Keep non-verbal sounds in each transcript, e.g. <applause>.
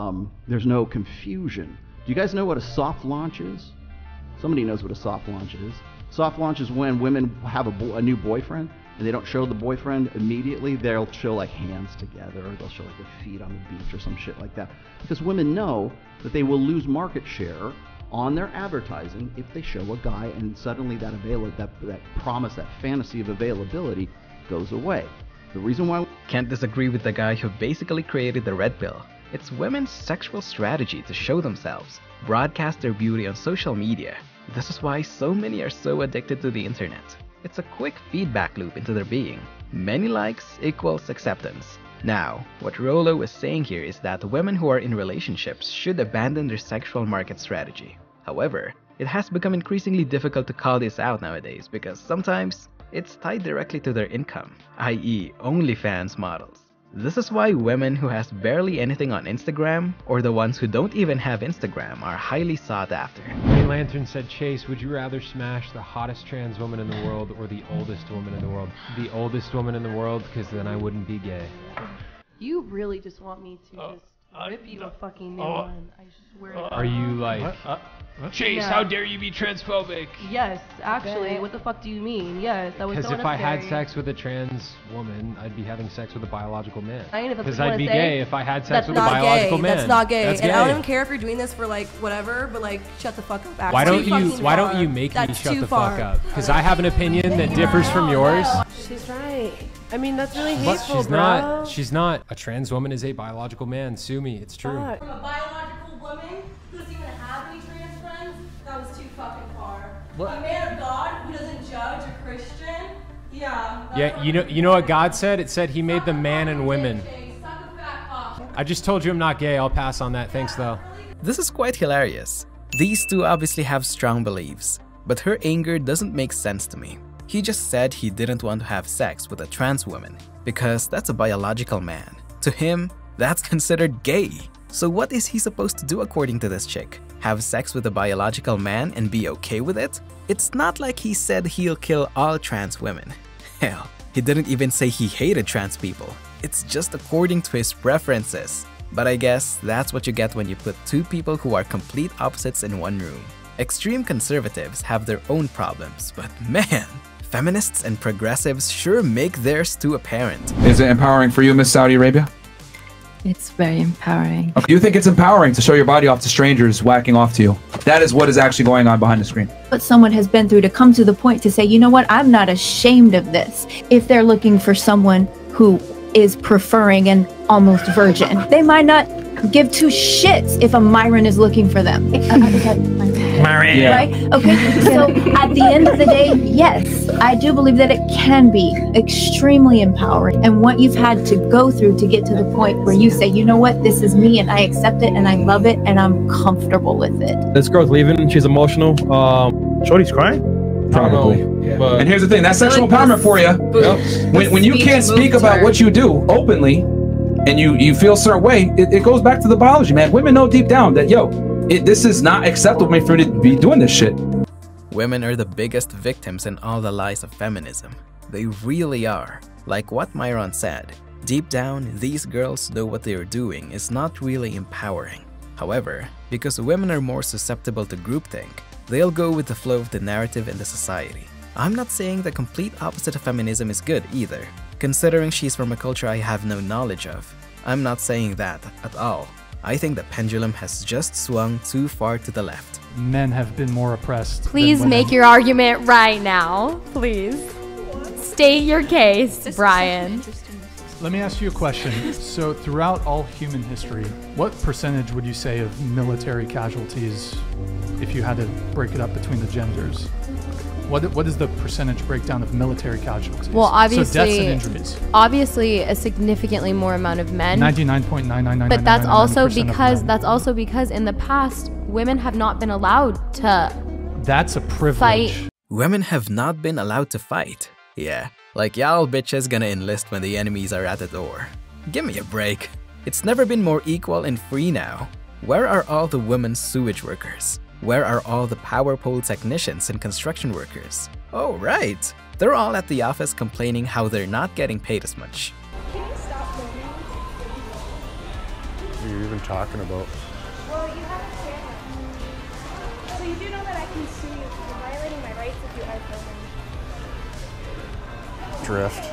um, there's no confusion. Do you guys know what a soft launch is? Somebody knows what a soft launch is. Soft launch is when women have a, bo- a new boyfriend and they don't show the boyfriend immediately. They'll show like hands together, or they'll show like their feet on the beach or some shit like that. Because women know that they will lose market share on their advertising if they show a guy and suddenly that avail that that promise, that fantasy of availability goes away. The reason why Can't disagree with the guy who basically created the red pill. It's women's sexual strategy to show themselves, broadcast their beauty on social media. This is why so many are so addicted to the internet. It's a quick feedback loop into their being. Many likes equals acceptance. Now, what Rollo is saying here is that women who are in relationships should abandon their sexual market strategy. However, it has become increasingly difficult to call this out nowadays because sometimes it's tied directly to their income, i.e., OnlyFans models. This is why women who has barely anything on Instagram or the ones who don't even have Instagram are highly sought after. Green Lantern said, Chase, would you rather smash the hottest trans woman in the world or the oldest woman in the world? The oldest woman in the world, because then I wouldn't be gay. You really just want me to Uh, just rip you a fucking new oh. one. I swear Uh, Are you like, What? Uh, Chase, Yeah. how dare you be transphobic? Yes, actually. What the fuck do you mean? Yes, that was because so if I had sex with a trans woman, I'd be having sex with a biological man. I mean, Because I'd be say, gay if I had sex with a biological gay. man. That's not gay. That's and I don't even care if you're doing this for like whatever, but like shut the fuck up. Why don't you fucking Why don't you make me shut too the far. fuck up? Because I have an opinion that differs from yours. She's right. I mean, that's really But hateful, she's bro. not. She's not. A trans woman is a biological man. Sue me. It's true. Fuck. From a biological woman who doesn't even have any trans friends, that was too fucking far. What? A man of God who doesn't judge a Christian, yeah. Yeah, you know. You know what God said? It said He made them man and women. Suck a fat cock. I just told you I'm not gay. I'll pass on that. Thanks though. This is quite hilarious. These two obviously have strong beliefs, but her anger doesn't make sense to me. He just said he didn't want to have sex with a trans woman because that's a biological man. To him, that's <laughs> considered gay. So what is he supposed to do according to this chick? Have sex with a biological man and be okay with it? It's not like he said he'll kill all trans women. <laughs> Hell, he didn't even say he hated trans people. It's just according to his preferences. But I guess that's what you get when you put two people who are complete opposites in one room. Extreme conservatives have their own problems, but <laughs> man, feminists and progressives sure make theirs too apparent. Is it empowering for you, Miss Saudi Arabia? It's very empowering. Do you think it's empowering to show your body off to strangers whacking off to you? That is what is actually going on behind the screen. What someone has been through to come to the point to say, you know what, I'm not ashamed of this. If they're looking for someone who is preferring an almost virgin, they might not give two shits if a Myron is looking for them. <laughs> Is that Myron? Yeah. Right? Okay. So at the end of the day, yes, I do believe that it can be extremely empowering. And what you've had to go through to get to the point where you say, you know what, this is me and I accept it and I love it and I'm comfortable with it. This girl's leaving. She's emotional. Um, Shorty's crying. Probably. But And here's the thing that's sexual like empowerment for you. When, when you can't speak about her. what you do openly and you, you feel a certain way, it, it goes back to the biology, man. Women know deep down that, yo, it, this is not acceptable for me to be doing this shit. Women are the biggest victims in all the lies of feminism. They really are. Like what Myron said, deep down, these girls know what they are doing is not really empowering. However, because women are more susceptible to groupthink, they'll go with the flow of the narrative in the society. I'm not saying the complete opposite of feminism is good either, considering she's from a culture I have no knowledge of. I'm not saying that at all. I think the pendulum has just swung too far to the left. Men have been more oppressed. than Please women. make your argument right now. Please. State your case, Brian. Let me ask you a question. so, throughout all human history, what percentage would you say of military casualties, if you had to break it up between the genders? What, what is the percentage breakdown of military casualties? Well, obviously, so deaths obviously, and injuries. obviously, a significantly more amount of men. Ninety-nine point nine nine nine. But that's also because that's also because in the past, women have not been allowed to that's a privilege. fight. Women have not been allowed to fight. Yeah, like y'all bitches gonna enlist when the enemies are at the door. Give me a break. It's never been more equal and free now. Where are all the women sewage workers? Where are all the power pole technicians and construction workers? Oh, right. They're all at the office complaining how they're not getting paid as much. are you even talking about? Well, you have a camera. So you do know that I can sue you for violating my rights if you are filming. Drift.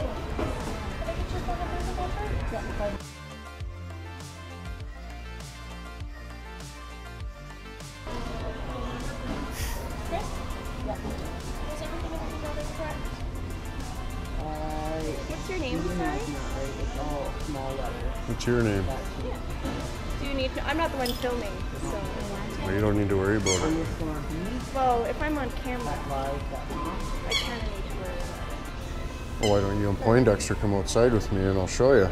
What's your name? Do you need to? I'm not the one filming, so. Well, you don't need to worry about it. Well, if I'm on camera, I kind of need to worry about Well, why don't you and Poindexter come outside with me and I'll show you?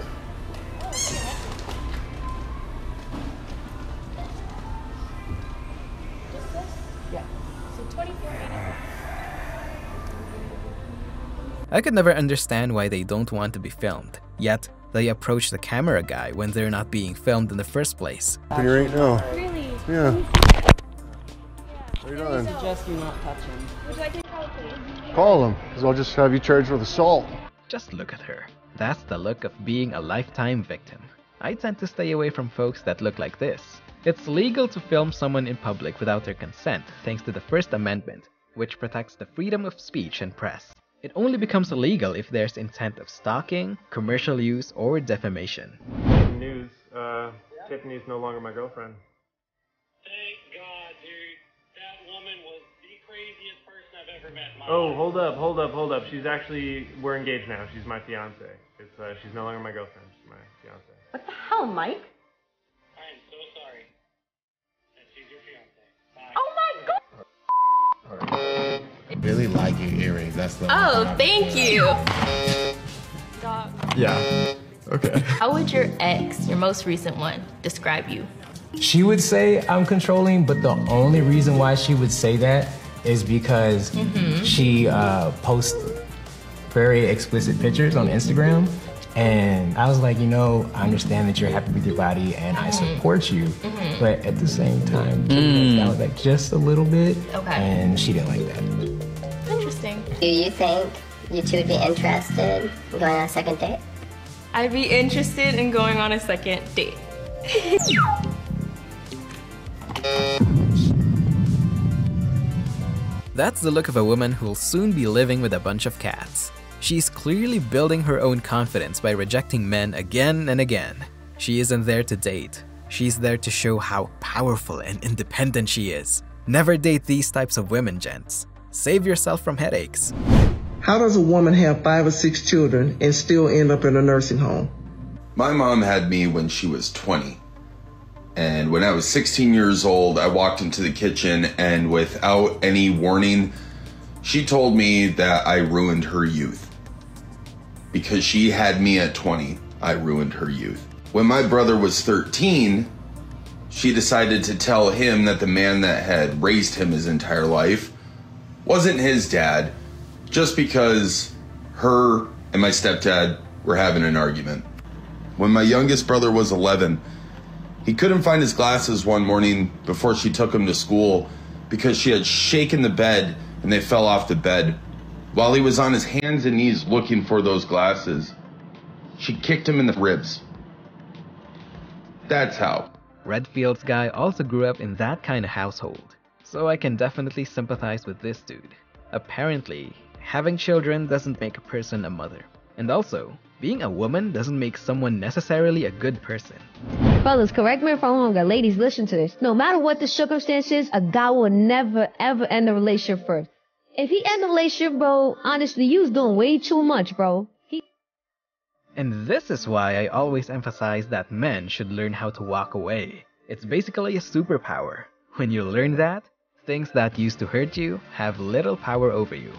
Yeah. So 24 I could never understand why they don't want to be filmed, yet they approach the camera guy when they're not being filmed in the first place. Can you right now? Really? Yeah. Right on. suggest you not touch him. Would you like to call the police? Call him, because I'll just have you charged with assault. Just look at her. That's the look of being a lifetime victim. I tend to stay away from folks that look like this. It's legal to film someone in public without their consent thanks to the First Amendment, which protects the freedom of speech and press. It only becomes illegal if there's intent of stalking, commercial use, or defamation. News. Uh, Tiffany's no longer my girlfriend. Thank God, dude. That woman was the craziest person I've ever met in my Oh, hold up, hold up, hold up. She's actually we're engaged now. She's my fiance. It's uh, she's no longer my girlfriend. She's my fiance. What the hell, Mike? Really like your earrings. That's the. Oh, thank you. Yeah. Okay. How would your ex, your most recent one, describe you? She would say I'm controlling, but the only reason why she would say that is because Mhm. she uh, posts very explicit pictures on Instagram. And I was like, you know, I understand that you're happy with your body and I Mhm. support you. Mhm. But at the same time, Mm. that was like just a little bit. Okay. And she didn't like that. Interesting. Do you think you two would be interested in going on a second date? I'd be interested in going on a second date. That's the look of a woman who'll soon be living with a bunch of cats. She's clearly building her own confidence by rejecting men again and again. She isn't there to date. She's there to show how powerful and independent she is. Never date these types of women, gents. Save yourself from headaches. How does a woman have five or six children and still end up in a nursing home? My mom had me when she was 20. And when I was 16 years old, I walked into the kitchen and without any warning, she told me that I ruined her youth. Because she had me at 20, I ruined her youth. When my brother was 13, she decided to tell him that the man that had raised him his entire life wasn't his dad, just because her and my stepdad were having an argument. When my youngest brother was 11, he couldn't find his glasses one morning before she took him to school because she had shaken the bed and they fell off the bed. While he was on his hands and knees looking for those glasses, she kicked him in the ribs. That's how. Red Fields guy also grew up in that kind of household, so I can definitely sympathize with this dude. Apparently, having children doesn't make a person a mother. And also, being a woman doesn't make someone necessarily a good person. Fellas, correct me if I'm wrong, ladies, listen to this. No matter what the circumstances, a guy will never ever end a relationship first. If he end a relationship, bro, honestly, you was doing way too much, bro. He And this is why I always emphasize that men should learn how to walk away. It's basically a superpower. When you learn that, things that used to hurt you have little power over you.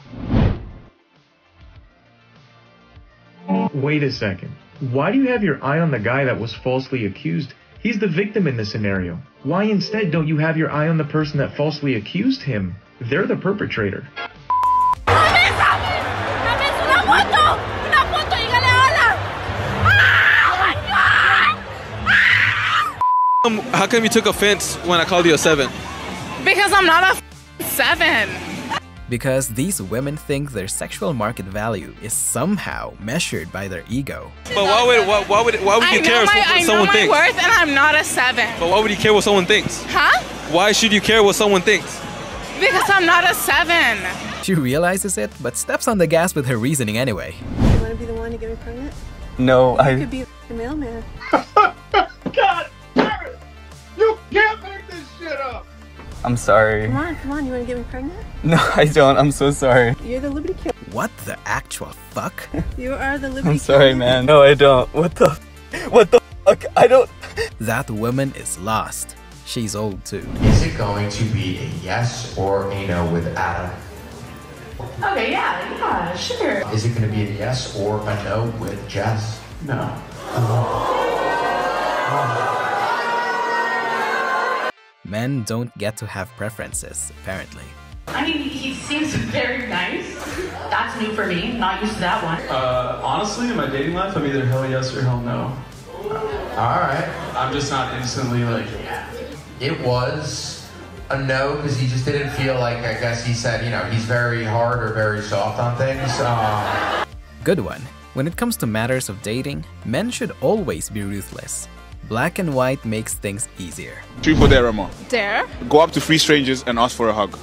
Wait a second. Why do you have your eye on the guy that was falsely accused? He's the victim in this scenario. Why instead don't you have your eye on the person that falsely accused him? They're the perpetrator. ¡Una foto! ¡Una foto! ¡Dígale hola! How come you took offense when I called you a seven? Because I'm not a f- seven. because these women think their sexual market value is somehow measured by their ego. But why would why, why would why would I you know care my, what I know someone my thinks? worth, and I'm not a seven. But why would you care what someone thinks? Huh? Why should you care what someone thinks? Because I'm not a seven. She realizes it, but steps on the gas with her reasoning anyway. You want to be the one to get me pregnant? No, You I. could be a mailman. <laughs> I'm sorry. Come on, come on. You want to get me pregnant? <laughs> No, I don't. I'm so sorry. You're the Liberty Killer. What the actual fuck? <laughs> You are the Liberty I'm sorry, man. No, I don't. What the? What the fuck? I don't. That woman is lost. She's old too. Is it going to be a yes or a no with Adam? Okay, yeah, yeah, sure. Is it going to be a yes or a no with Jess? No. <laughs> Men don't get to have preferences, apparently. I mean, he seems very nice. That's new for me. Not used to that one. Uh, honestly, in my dating life, I'm either hell yes or hell no. All right. I'm just not instantly like. Yeah. It was a no because he just didn't feel like, I guess he said, you know, he's very hard or very soft on things. Um, Good one. When it comes to matters of dating, men should always be ruthless. Black and white makes things easier. Triple dare, Rama. Dare? Go up to three strangers and ask for a hug.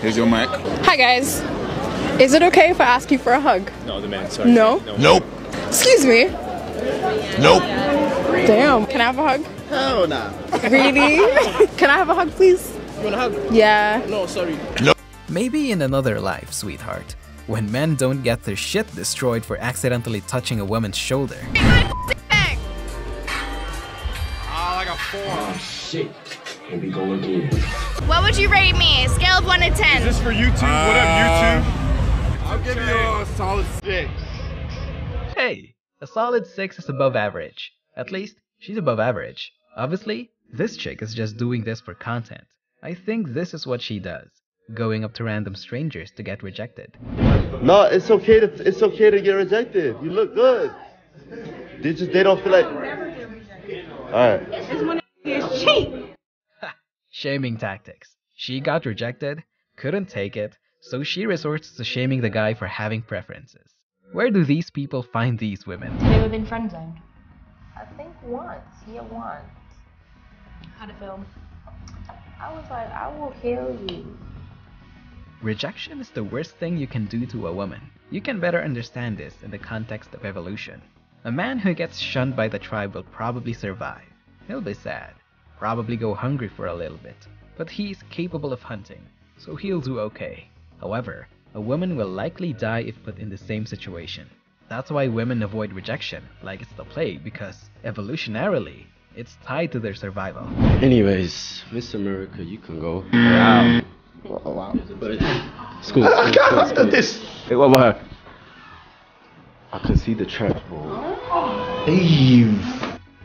Here's your mic. Hi guys. Is it okay if I ask you for a hug? No, the man. Sorry. No? Nope. Excuse me. Nope. Damn. Can I have a hug? Hell nah. Really? <laughs> Can I have a hug, please? You want a hug? Yeah. No, sorry. No. Maybe in another life, sweetheart, when men don't get their shit destroyed for accidentally touching a woman's shoulder. Four. Oh, shit. Here we go again. What would you rate me? Scale of 1 to 10. Is this for YouTube? what up, uh, YouTube? I'll give you a solid six. Hey, a solid 6 is above average. At least, she's above average. Obviously, this chick is just doing this for content. I think this is what she does going up to random strangers to get rejected. No, it's okay to it's okay to get rejected. You look good. They just they don't feel like. All right. It's when it's cheap. Shaming tactics. She got rejected, couldn't take it, so she resorts to shaming the guy for having preferences. Where do these people find these women? Have you ever been friend zoned? I think once, yeah, once. How'd it feel? I was like, I will kill you. Rejection is the worst thing you can do to a woman. You can better understand this in the context of evolution. A man who gets shunned by the tribe will probably survive. He'll be sad, probably go hungry for a little bit, but he's capable of hunting, so he'll do okay. However, a woman will likely die if put in the same situation. That's why women avoid rejection like it's the plague because evolutionarily, it's tied to their survival. Anyways, Miss America, you can go. Wow. Oh, wow. But, school, I school, <laughs> can't school, look school. at this. Hey, what about her? I can see the trash, bro. Eve.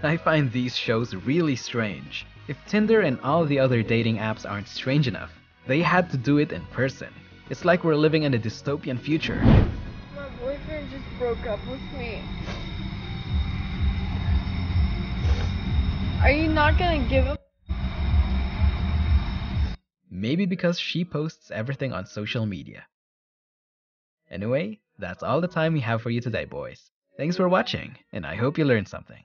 I find these shows really strange. If Tinder and all the other dating apps aren't strange enough, they had to do it in person. It's like we're living in a dystopian future. My boyfriend just broke up with me. Are you not gonna give up? Maybe because she posts everything on social media. Anyway, that's all the time we have for you today, boys. Thanks for watching, and I hope you learned something.